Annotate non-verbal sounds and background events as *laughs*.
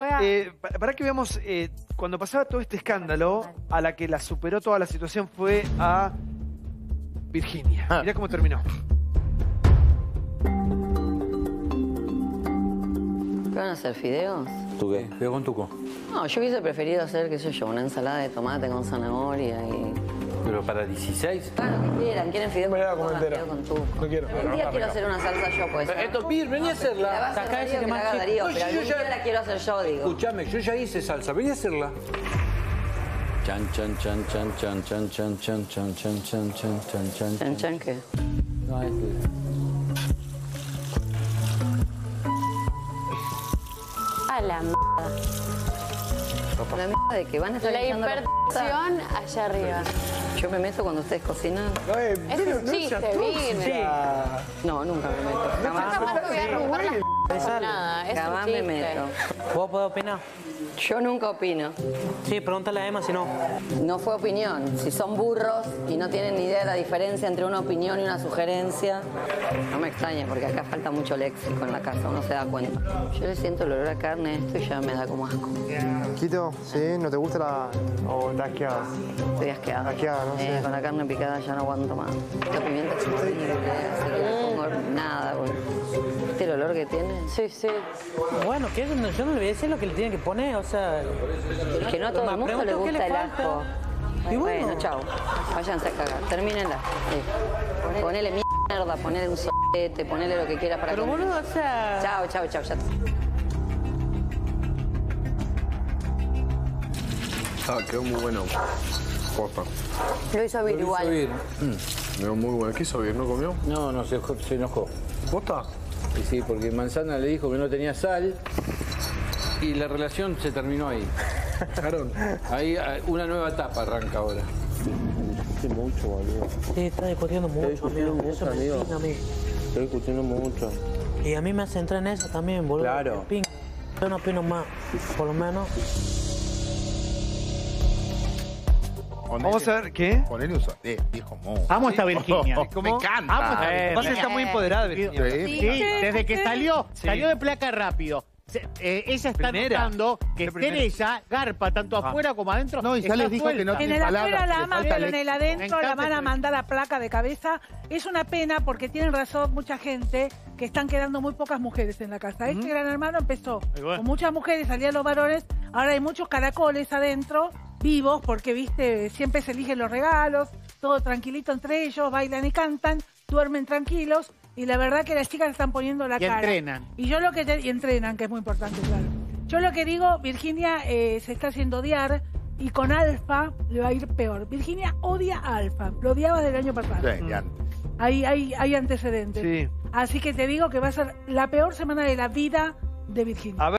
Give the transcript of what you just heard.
Eh, pa- para que veamos, eh, cuando pasaba todo este escándalo, a la que la superó toda la situación fue a Virginia. Ah. Mirá cómo terminó. ¿Qué van a hacer, fideos? ¿Tú qué? Fideo con tuco. No, yo hubiese preferido hacer, qué sé yo, una ensalada de tomate con zanahoria y... Pero para 16. Claro, que quieran, quieren con tuco, fideo con tuco. No quiero. Un día quiero hacer una salsa yo, pues. Esto, Pir, vení a La va a hacerla. hacer Sacá ese que más haga chico. Darío, No, pero yo la quiero hacer yo, digo. Escuchame, yo ya hice salsa, vení a hacerla. Chan, chan, chan, chan, chan, chan, chan, chan, chan, chan, chan, chan, chan, chan. Chan, chan, ¿qué? No, este. A la mierda. La mierda de que van a estar La hipertensión allá arriba. Yo me meto cuando ustedes cocinan. No, eh, Es un no chiste, seas tóxica. Virgen. No, nunca me meto. Yo Jamás, jamás te voy a las nada, es jamás un me meto. ¿Vos podés opinar? Yo nunca opino. Sí, pregúntale a Emma si no. No fue opinión. Si son burros y no tienen ni idea de la diferencia entre una opinión y una sugerencia, no me extraña, porque acá falta mucho léxico en la casa, uno se da cuenta. Yo le siento el olor a carne a esto y ya me da como asco. Quito, ¿sí? ¿No te gusta la...? o te asqueada? Estoy asqueada. Asqueada, ¿no? Eh, Sí. con la carne picada ya no aguanto más. Esta pimienta es horrible, así que le pongo nada, que tiene? Sí, sí. Bueno, que eso no- yo no le voy a decir lo que le tienen que poner, o sea... Es que no a todo el mundo le gusta le el falta. asco. Y bueno, bueno. chao. Váyanse a cagar. Termínenla. Sí. Ponele mierda, ponele un solete, ponele lo que quiera para Pero comer. boludo, o sea... Chao, chao, chao. Ya. Ah, quedó muy bueno. Posta. Lo hizo Vir igual. Quedó muy bueno. ¿Qué hizo bien? ¿No comió? No, no, se, se enojó. ¿Posta? Y sí, porque Manzana le dijo que no tenía sal y la relación se terminó ahí. Claro. Ahí ah, una nueva etapa arranca ahora. mucho, boludo. Sí, está discutiendo mucho, discutiendo amigo. mucho, Eso me amigo. a mí. Estoy discutiendo mucho. Y a mí me hace entrar en eso también, boludo. Claro. Yo no opino más, por lo menos. Vamos a ver, ¿qué? Ponele un so- eh, viejo mo. Amo esta Virginia. *laughs* ¿Cómo? Me encanta. Amo esta Eh, Vos Virginia. está muy empoderada, Virginia. Sí. Sí, desde que salió, Sí. salió de placa rápido. Se- eh, ella está Primera. notando que ser primera. ella garpa tanto Ah. afuera como adentro. No, y ya está les dijo que no suelta. tiene En el palabras, afuera la aman, pero en el adentro la encanta van a mandar a placa de cabeza. Es una pena porque tienen razón mucha gente que están quedando muy pocas mujeres en la casa. Este gran hermano empezó con muchas mujeres, salían los varones. Ahora hay muchos caracoles adentro, vivos, porque, viste, siempre se eligen los regalos, todo tranquilito entre ellos, bailan y cantan, duermen tranquilos. Y la verdad que las chicas están poniendo la Y cara. entrenan. Y yo lo que te- y entrenan, que es muy importante, claro. Yo lo que digo, Virginia eh, se está haciendo odiar y con Alfa le va a ir peor. Virginia odia a Alfa, lo odiaba del año pasado. Sí, ya. Hay, hay, hay antecedentes. Sí. Así que te digo que va a ser la peor semana de la vida de Virginia. A ver.